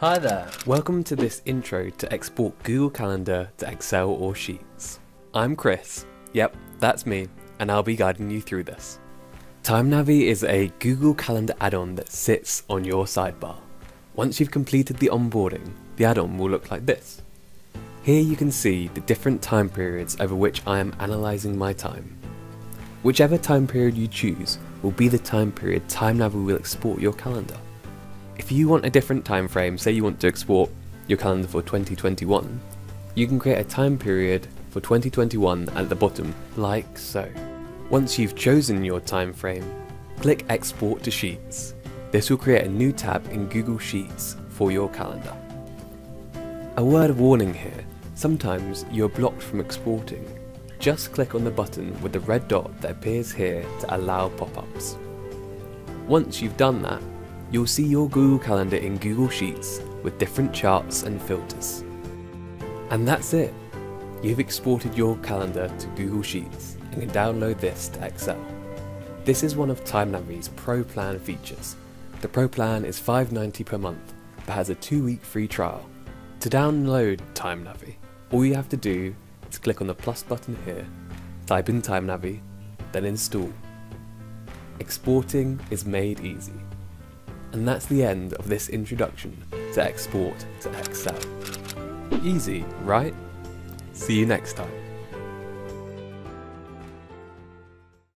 Hi there. Welcome to this intro to export Google Calendar to Excel or Sheets. I'm Chris. Yep, that's me, and I'll be guiding you through this. TimeNavi is a Google Calendar add-on that sits on your sidebar. Once you've completed the onboarding, the add-on will look like this. Here you can see the different time periods over which I am analysing my time. Whichever time period you choose will be the time period TimeNavi will export your calendar. If you want a different time frame, say you want to export your calendar for 2021, you can create a time period for 2021 at the bottom, like so. Once you've chosen your time frame, click Export to Sheets. This will create a new tab in Google Sheets for your calendar. A word of warning here, sometimes you're blocked from exporting. Just click on the button with the red dot that appears here to allow pop-ups. Once you've done that, you'll see your Google Calendar in Google Sheets with different charts and filters. And that's it. You've exported your calendar to Google Sheets and can download this to Excel. This is one of TimeNavi's Pro Plan features. The Pro Plan is $5.90 per month, but has a two week free trial. To download TimeNavi, all you have to do is click on the plus button here, type in TimeNavi, then install. Exporting is made easy. And that's the end of this introduction to export to Excel. Easy, right? See you next time.